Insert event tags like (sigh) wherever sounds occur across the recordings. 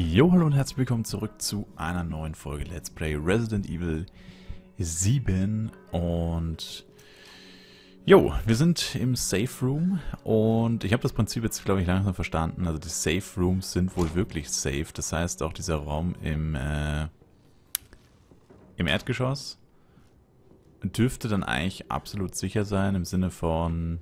Jo, hallo und herzlich willkommen zurück zu einer neuen Folge Let's Play Resident Evil 7 und jo, wir sind im Safe Room. Und ich habe das Prinzip jetzt glaube ich langsam verstanden, also die Safe Rooms sind wohl wirklich safe, das heißt auch dieser Raum im, äh, im Erdgeschoss dürfte dann eigentlich absolut sicher sein im Sinne von,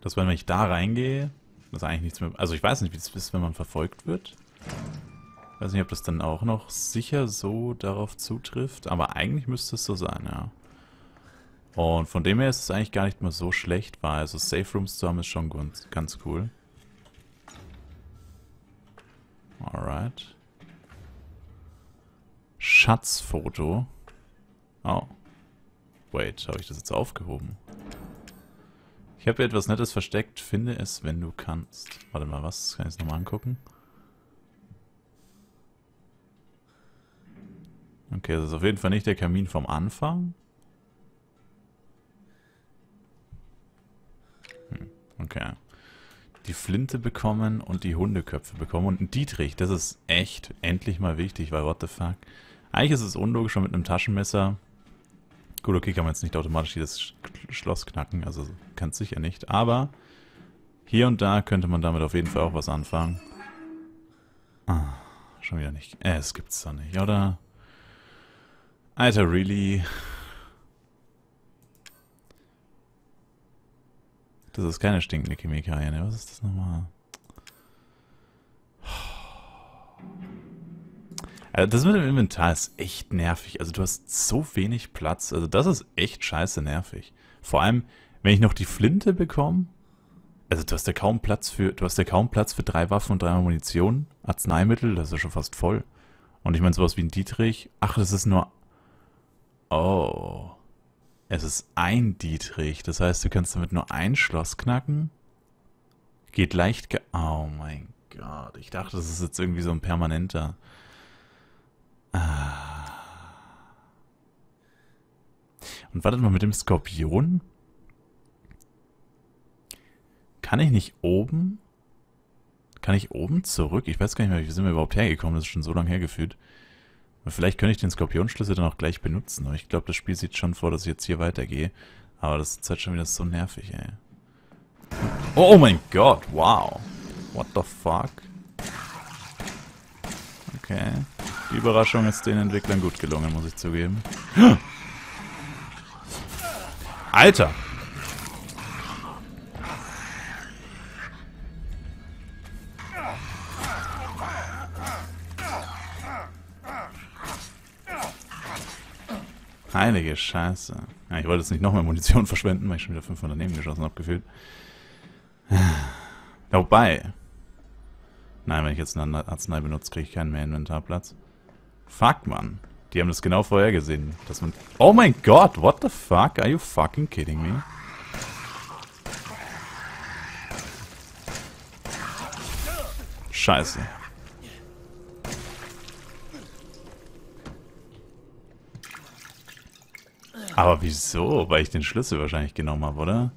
dass wenn ich da reingehe, dass eigentlich nichts mehr, also ich weiß nicht, wie das ist, wenn man verfolgt wird. Weiß nicht, ob das dann auch noch sicher so darauf zutrifft, aber eigentlich müsste es so sein, ja. Und von dem her ist es eigentlich gar nicht mal so schlecht, weil also Safe Rooms zu haben ist schon ganz, cool. Alright. Schatzfoto. Oh. Wait, habe ich das jetzt aufgehoben? Ich habe etwas Nettes versteckt. Finde es, wenn du kannst. Warte mal, was? Kann ich es nochmal angucken? Okay, das ist auf jeden Fall nicht der Kamin vom Anfang. Hm, okay. Die Flinte bekommen und die Hundeköpfe bekommen. Und ein Dietrich, das ist echt endlich mal wichtig, weil what the fuck. Eigentlich ist es unlogisch schon mit einem Taschenmesser. Gut, okay, kann man jetzt nicht automatisch dieses Schloss knacken, also kann es sicher nicht. Aber hier und da könnte man damit auf jeden Fall auch was anfangen. Ah, schon wieder nicht. Äh, es gibt's doch nicht, oder? Alter, really? Das ist keine stinkende Chemikalien, ne? Was ist das nochmal? Also das mit dem Inventar ist echt nervig. Also du hast so wenig Platz. Also das ist echt scheiße nervig. Vor allem, wenn ich noch die Flinte bekomme. Also du hast ja kaum Platz für, du hast ja kaum Platz für drei Waffen und dreimal Munition. Arzneimittel, das ist ja schon fast voll. Und ich meine sowas wie ein Dietrich. Ach, das ist nur Oh. Es ist ein Dietrich. Das heißt, du kannst damit nur ein Schloss knacken. Geht leicht ge... Oh mein Gott. Ich dachte, das ist jetzt irgendwie so ein permanenter... Ah. Und wartet mal, mit dem Skorpion? Kann ich nicht oben? Kann ich oben zurück? Ich weiß gar nicht mehr, wie sind wir überhaupt hergekommen. Das ist schon so lange hergefühlt. Vielleicht könnte ich den Skorpionschlüssel dann auch gleich benutzen, aber ich glaube, das Spiel sieht schon vor, dass ich jetzt hier weitergehe. Aber das ist halt schon wieder so nervig, ey. Oh, oh mein Gott, wow. What the fuck? Okay. Die Überraschung ist den Entwicklern gut gelungen, muss ich zugeben. Alter! Heilige Scheiße. Ja, ich wollte jetzt nicht noch mehr Munition (laughs) verschwenden, weil ich schon wieder 500 daneben geschossen habe, gefühlt. (sighs) Wobei. Nein, wenn ich jetzt eine Arznei benutze, kriege ich keinen mehr Inventarplatz. Fuck, Mann. Die haben das genau vorhergesehen, dass man... Oh mein Gott, what the fuck? Are you fucking kidding me? Scheiße. Aber wieso? Weil ich den Schlüssel wahrscheinlich genommen habe, oder?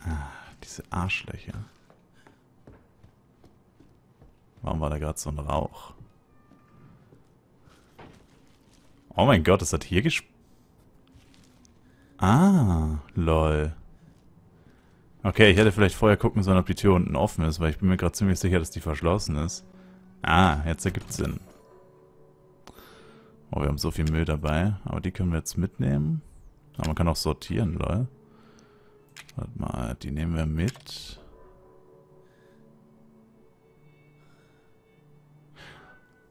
Ah, diese Arschlöcher. Warum war da gerade so ein Rauch? Oh mein Gott, das hat hier gesp... Ah, lol. Okay, ich hätte vielleicht vorher gucken sollen, ob die Tür unten offen ist, weil ich bin mir gerade ziemlich sicher, dass die verschlossen ist. Ah, jetzt ergibt Sinn. Oh, wir haben so viel Müll dabei. Aber die können wir jetzt mitnehmen. Aber man kann auch sortieren, lol. Warte mal, die nehmen wir mit.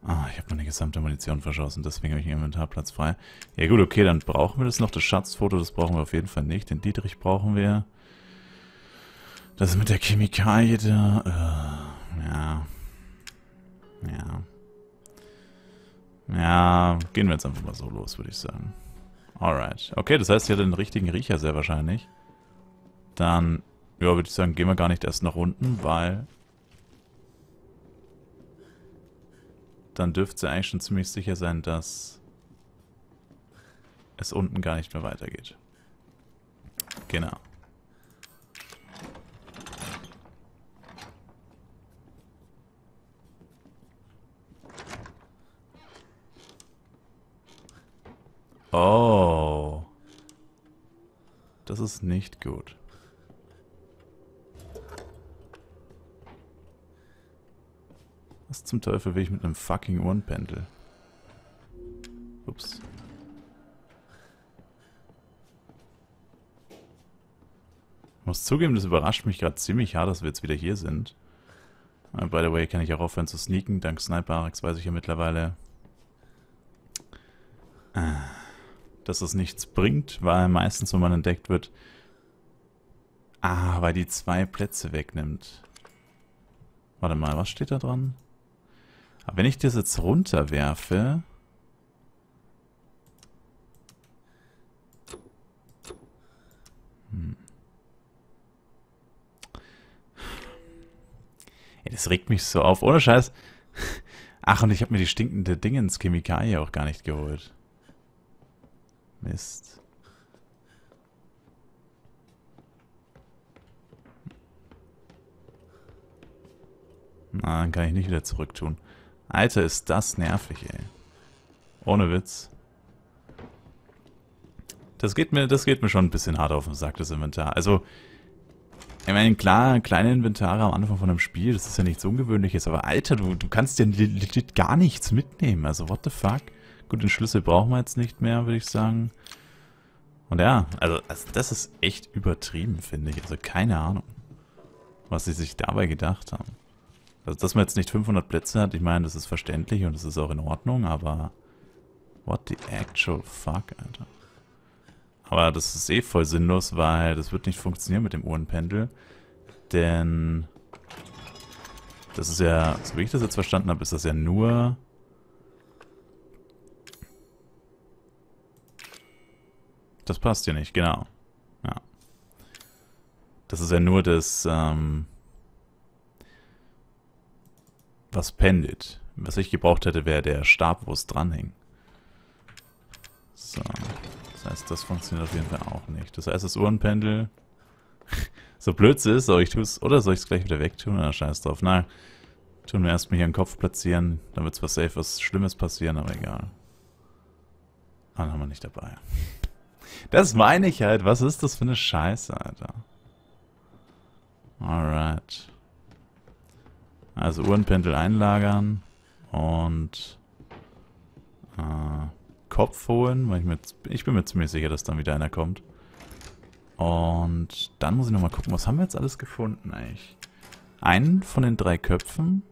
Ah, ich habe meine gesamte Munition verschossen, deswegen habe ich den Inventarplatz frei. Ja gut, okay, dann brauchen wir das noch. Das Schatzfoto, das brauchen wir auf jeden Fall nicht. Den Dietrich brauchen wir. Das mit der Chemikalie da. Uh, ja. Ja. Ja, gehen wir jetzt einfach mal so los, würde ich sagen. Alright. Okay, das heißt, sie hat den richtigen Riecher sehr wahrscheinlich. Dann, ja, würde ich sagen, gehen wir gar nicht erst nach unten, weil... Dann dürfte sie eigentlich schon ziemlich sicher sein, dass es unten gar nicht mehr weitergeht. Genau. Das ist nicht gut. Was zum Teufel will ich mit einem fucking Uhrenpendel? Ups. Ich muss zugeben, das überrascht mich gerade ziemlich hart, dass wir jetzt wieder hier sind. Uh, by the way, kann ich auch aufhören zu sneaken. Dank Sniper-Arex weiß ich ja mittlerweile, ah, dass das nichts bringt, weil meistens, wenn man entdeckt wird, ah, weil die zwei Plätze wegnimmt. Warte mal, was steht da dran? Aber wenn ich das jetzt runterwerfe... Hm. Ey, das regt mich so auf. Ohne Scheiß. Ach, und ich habe mir die stinkende Dingens Chemikalie auch gar nicht geholt. Mist. Na, dann kann ich nicht wieder zurück tun. Alter, ist das nervig, ey. Ohne Witz. Das geht mir, das geht mir schon ein bisschen hart auf den Sack, das Inventar. Also, ich meine, klar, kleine Inventare am Anfang von einem Spiel, das ist ja nichts Ungewöhnliches, aber Alter, du, du kannst ja legit gar nichts mitnehmen. Also, what the fuck? Gut, den Schlüssel brauchen wir jetzt nicht mehr, würde ich sagen. Und ja, also, also das ist echt übertrieben, finde ich. Also, keine Ahnung, was sie sich dabei gedacht haben. Also, dass man jetzt nicht 500 Plätze hat, ich meine, das ist verständlich und das ist auch in Ordnung, aber what the actual fuck, Alter. Aber das ist eh voll sinnlos, weil das wird nicht funktionieren mit dem Uhrenpendel, denn das ist ja, so wie ich das jetzt verstanden habe, ist das ja nur Das passt ja nicht, genau. Ja. Das ist ja nur das, ähm, was pendelt. Was ich gebraucht hätte, wäre der Stab, wo es dranhing. So. Das heißt, das funktioniert auf jeden Fall auch nicht. Das heißt, das Uhrenpendel, (laughs) so blöd es ist, soll ich es, oder soll ich es gleich wieder wegtun? Na, scheiß drauf. Na, tun wir erstmal hier einen Kopf platzieren. Dann wird zwar safe was Schlimmes passieren, aber egal. Dann haben wir nicht dabei. Das meine ich halt. Was ist das für eine Scheiße, Alter? Alright. Also Uhrenpendel einlagern und äh, Kopf holen, weil ich, mir, ich bin mir ziemlich sicher, dass dann wieder einer kommt. Und dann muss ich nochmal gucken, was haben wir jetzt alles gefunden eigentlich? Einen von den drei Köpfen.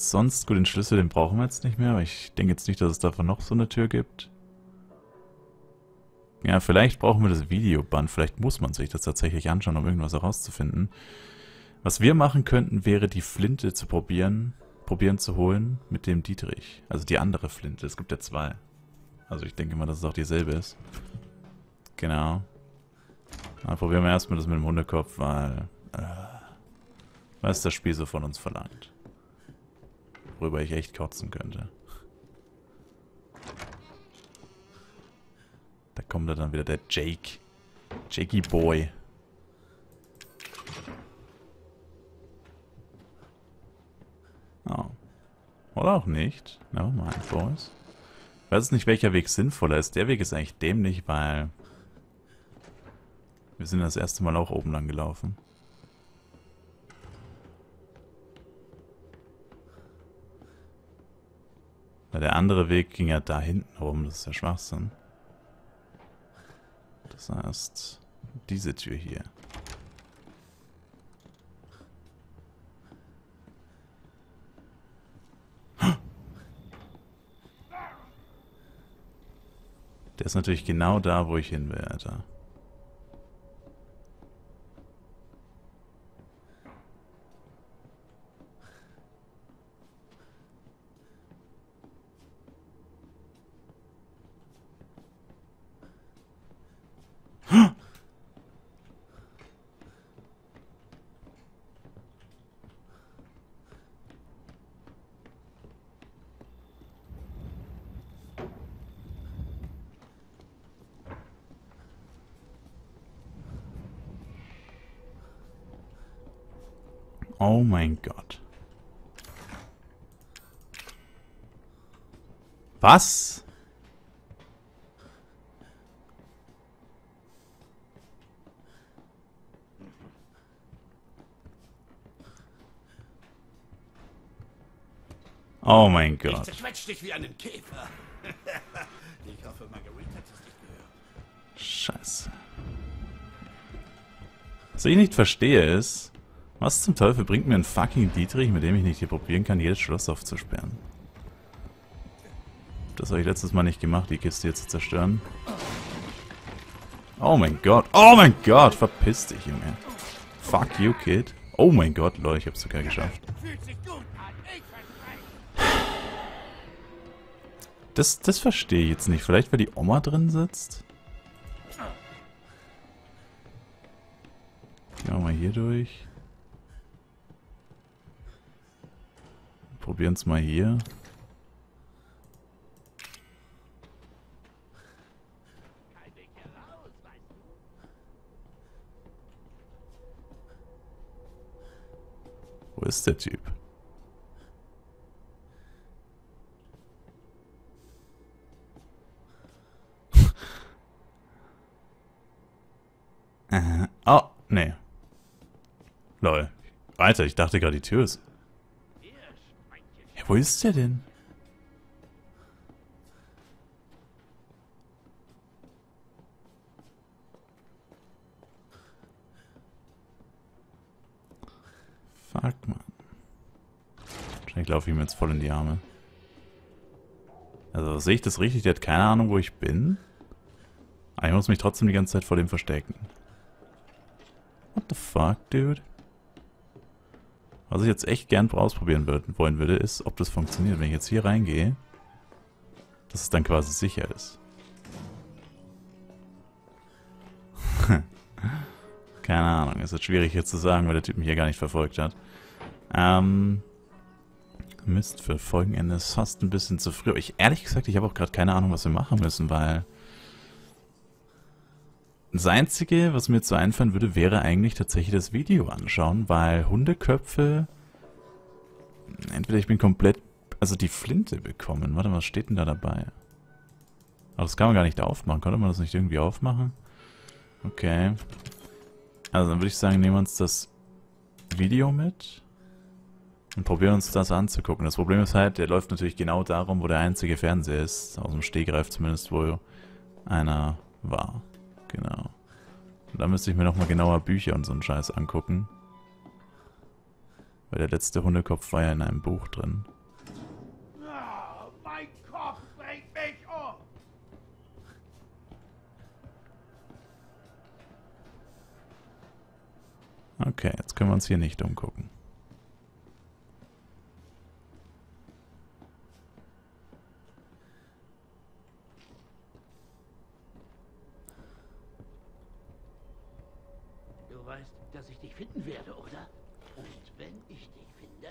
Sonst, gut, den Schlüssel, den brauchen wir jetzt nicht mehr, aber ich denke jetzt nicht, dass es davon noch so eine Tür gibt. Ja, vielleicht brauchen wir das Videoband. Vielleicht muss man sich das tatsächlich anschauen, um irgendwas herauszufinden. Was wir machen könnten, wäre die Flinte zu probieren, probieren zu holen mit dem Dietrich. Also die andere Flinte. Es gibt ja zwei. Also ich denke mal, dass es auch dieselbe ist. Genau. Dann probieren wir erstmal das mit dem Hundekopf, weil... Äh, was das Spiel so von uns verlangt. Worüber ich echt kotzen könnte. Da kommt dann wieder der Jake. Jakey Boy. Oh. Oder auch nicht. Nevermind, Boys. Ich weiß nicht, welcher Weg sinnvoller ist. Der Weg ist eigentlich dämlich, weil... Wir sind das erste Mal auch oben lang gelaufen. Der andere Weg ging ja da hinten rum. Das ist ja Schwachsinn. Das heißt, diese Tür hier. Der ist natürlich genau da, wo ich hin will, Alter. Oh mein Gott. Was? Oh mein Gott. Ich zerquetsch dich wie einen Käfer. (laughs) ich hoffe, Marguerite hat es nicht gehört. Scheiße. Was ich nicht verstehe ist was zum Teufel bringt mir ein fucking Dietrich, mit dem ich nicht hier probieren kann, jedes Schloss aufzusperren? Das habe ich letztes Mal nicht gemacht, die Kiste hier zu zerstören. Oh mein Gott. Oh mein Gott. Verpiss dich, Junge. Fuck you, Kid. Oh mein Gott, Leute, ich hab's sogar geschafft. Das, das verstehe ich jetzt nicht. Vielleicht, weil die Oma drin sitzt? Gehen wir mal hier durch. Probieren es mal hier. Wo ist der Typ? (laughs) äh, oh, nee. Lol. Alter, ich dachte gerade die Tür ist... Wo ist der denn? Fuck, man. Wahrscheinlich laufe ich ihm jetzt voll in die Arme. Also, sehe ich das richtig? Der hat keine Ahnung, wo ich bin. Aber ich muss mich trotzdem die ganze Zeit vor dem verstecken. What the fuck, dude? Was ich jetzt echt gern ausprobieren wollen würde, ist, ob das funktioniert. Wenn ich jetzt hier reingehe, dass es dann quasi sicher ist. (laughs) Keine Ahnung, ist jetzt schwierig hier zu sagen, weil der Typ mich hier gar nicht verfolgt hat. Ähm, Mist, für Folgenende ist fast ein bisschen zu früh. Ich, ehrlich gesagt, ich habe auch gerade keine Ahnung, was wir machen müssen, weil... Das Einzige, was mir jetzt so einfallen würde, wäre eigentlich tatsächlich das Video anschauen, weil Hundeköpfe... Entweder ich bin komplett... Also die Flinte bekommen. Warte, was steht denn da dabei? Aber das kann man gar nicht aufmachen. Konnte man das nicht irgendwie aufmachen? Okay. Also dann würde ich sagen, nehmen wir uns das Video mit und probieren uns das anzugucken. Das Problem ist halt, der läuft natürlich genau darum, wo der einzige Fernseher ist. Aus dem Stegreif zumindest, wo einer war. Genau. Und da müsste ich mir nochmal genauer Bücher und so einen Scheiß angucken. Weil der letzte Hundekopf war ja in einem Buch drin. Okay, jetzt können wir uns hier nicht umgucken. Du weißt, dass ich dich finden werde, oder? Und wenn ich dich finde...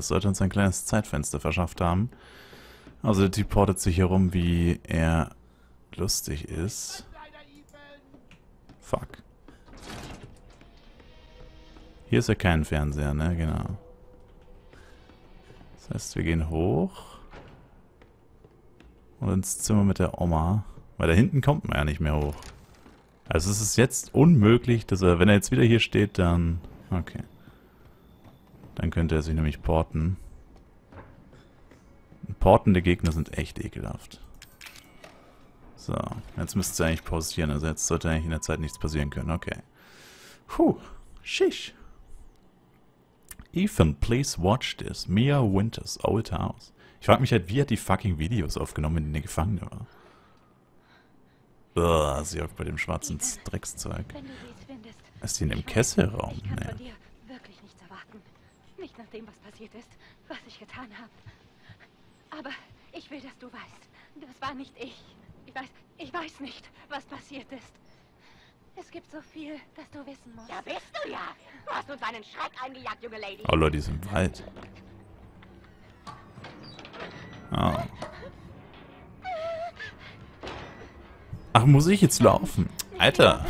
Das sollte uns ein kleines Zeitfenster verschafft haben. Also der Typ portet sich herum, wie er lustig ist. Fuck. Hier ist ja kein Fernseher, ne? Genau. Das heißt, wir gehen hoch. Und ins Zimmer mit der Oma. Weil da hinten kommt man ja nicht mehr hoch. Also es ist jetzt unmöglich, dass er, wenn er jetzt wieder hier steht, dann... Okay. Dann könnte er sich nämlich porten. Portende Gegner sind echt ekelhaft. So, jetzt müsste es eigentlich pausieren. Also jetzt sollte eigentlich in der Zeit nichts passieren können. Okay. Puh, shish. Ethan, please watch this. Mia Winters, Old House. Ich frage mich halt, wie hat die fucking Videos aufgenommen, in denen der Gefangene war? Ugh, sie hockt bei dem schwarzen Dreckszeug. Ist die in dem Kesselraum? Nee. von dir wirklich nichts erwarten. Nicht nach dem, was passiert ist, was ich getan habe. Aber ich will, dass du weißt, das war nicht ich. Ich weiß, ich weiß nicht, was passiert ist. Es gibt so viel, das du wissen musst. Ja, bist du ja. Du hast uns einen Schreck eingejagt, junge Lady. Oh Leute, die ist im Wald. Oh. Ach, muss ich jetzt laufen? Alter.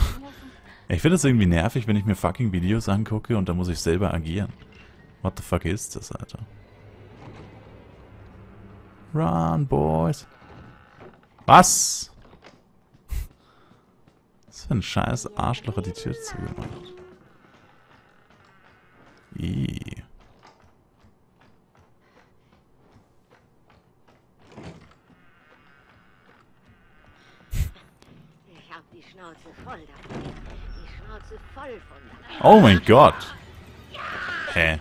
Ich finde es irgendwie nervig, wenn ich mir fucking Videos angucke und dann muss ich selber agieren. What the fuck ist das, Alter? Run, boys. Was? Was für ein scheiß Arschloch hat die Tür zugemacht? Ih. Ich hab die Schnauze voll davon. Die Schnauze voll von davon. Oh mein Gott. Hä?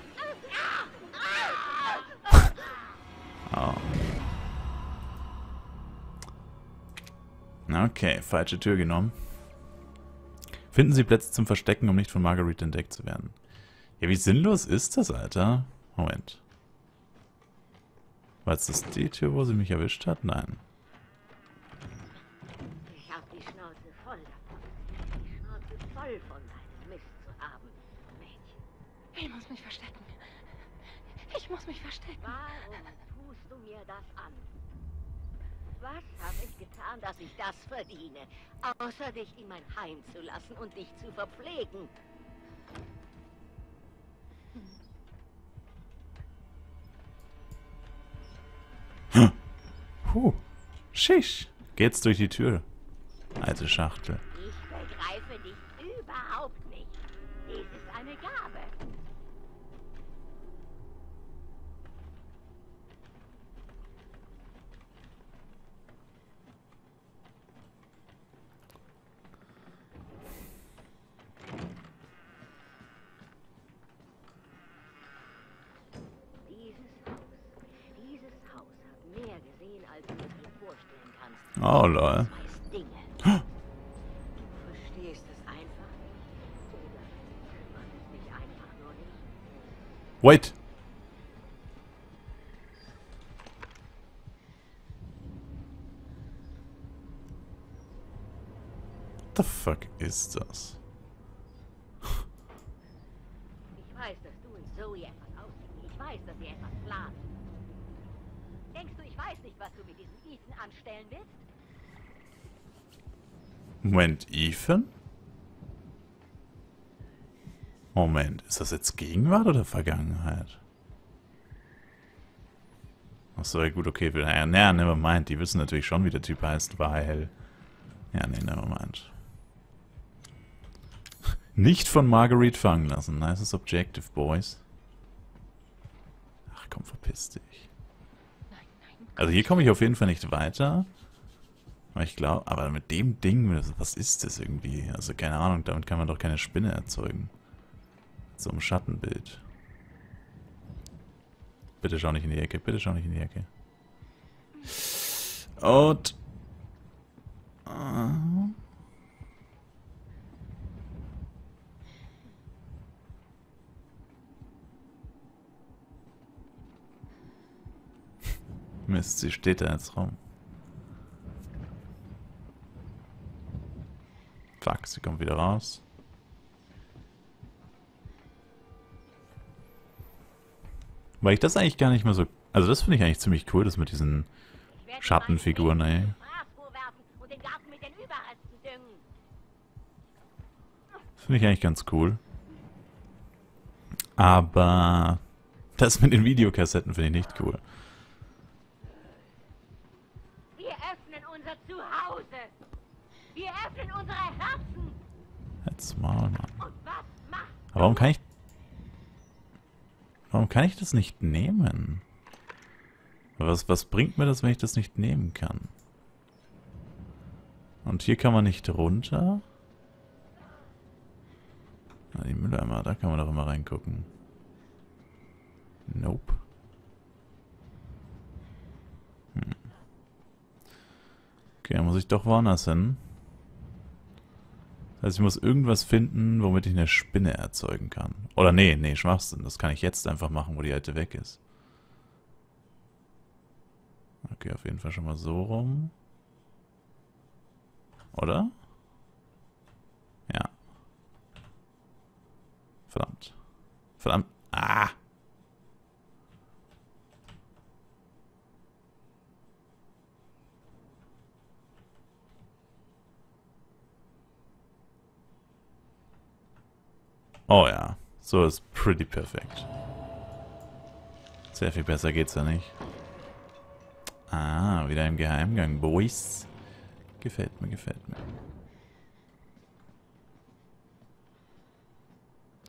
Oh. Okay, falsche Tür genommen. Finden Sie Plätze zum Verstecken, um nicht von Marguerite entdeckt zu werden. Ja, wie sinnlos ist das, Alter? Moment. War jetzt das die Tür, wo sie mich erwischt hat? Nein. Ich hab die Schnauze voll davon. Die Schnauze voll von deinem Mist zu haben, Mädchen. Ich muss mich verstecken. Ich muss mich verstecken. Warum tust du mir das an? Was habe ich getan, dass ich das verdiene? Außer dich in mein Heim zu lassen und dich zu verpflegen. Puh. Schisch. Geht's durch die Tür. Alte Schachtel. Nur nicht. Wait. What the fuck ist das? Ich weiß, dass du und Zoe etwas aussehen. Ich weiß, dass ihr etwas plant. Denkst du, ich weiß nicht, was du mit diesem Ethan anstellen willst? Moment, Ethan? Moment, ist das jetzt Gegenwart oder Vergangenheit? Achso, ja gut, okay. Naja, naja, nevermind. Die wissen natürlich schon, wie der Typ heißt, weil... Ja, nee, nevermind. Nicht von Marguerite fangen lassen. Nices Objective, Boys. Ach komm, verpiss dich. Also hier komme ich auf jeden Fall nicht weiter. Ich glaube, aber mit dem Ding, was ist das irgendwie? Also keine Ahnung, damit kann man doch keine Spinne erzeugen. So ein Schattenbild. Bitte schau nicht in die Ecke, bitte schau nicht in die Ecke. Und... Ah. (laughs) Mist, sie steht da jetzt rum. Sie kommt wieder raus. Weil ich das eigentlich gar nicht mehr so... Also das finde ich eigentlich ziemlich cool, das mit diesen Schattenfiguren, ey. Finde ich eigentlich ganz cool. Aber das mit den Videokassetten finde ich nicht cool. Wir öffnen unser Zuhause. Wir öffnen unsere Herzen. Jetzt mal, Mann. Aber warum kann ich... Warum kann ich das nicht nehmen? Was, was bringt mir das, wenn ich das nicht nehmen kann? Und hier kann man nicht runter? Ah, die Mülleimer, da kann man doch immer reingucken. Nope. Hm. Okay, dann muss ich doch woanders hin. Das heißt, ich muss irgendwas finden, womit ich eine Spinne erzeugen kann. Oder nee, nee, Schwachsinn. Das kann ich jetzt einfach machen, wo die alte weg ist. Okay, auf jeden Fall schon mal so rum. Oder? Ja. Verdammt. Verdammt. Ah! Oh ja, so ist pretty perfekt. Sehr viel besser geht's ja nicht. Ah, wieder im Geheimgang, Boys. Gefällt mir, gefällt mir.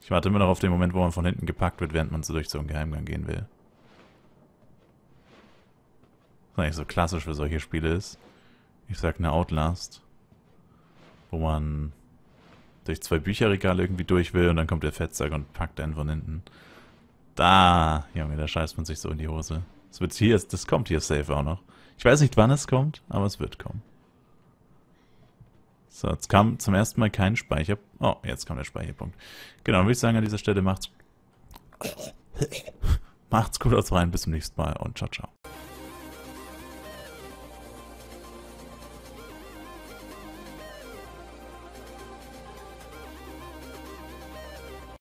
Ich warte immer noch auf den Moment, wo man von hinten gepackt wird, während man so durch so einen Geheimgang gehen will. Was eigentlich so klassisch für solche Spiele ist. Ich sag eine Outlast. Wo man durch zwei Bücherregale irgendwie durch will und dann kommt der Fettsack und packt einen von hinten. Da, Junge, da scheißt man sich so in die Hose. Das wird hier, das kommt hier safe auch noch. Ich weiß nicht, wann es kommt, aber es wird kommen. So, jetzt kam zum ersten Mal kein Speicher... Oh, jetzt kommt der Speicherpunkt. Genau, würde ich sagen, an dieser Stelle macht's... macht's gut aus rein. Bis zum nächsten Mal und ciao, ciao.